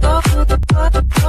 Off to the party.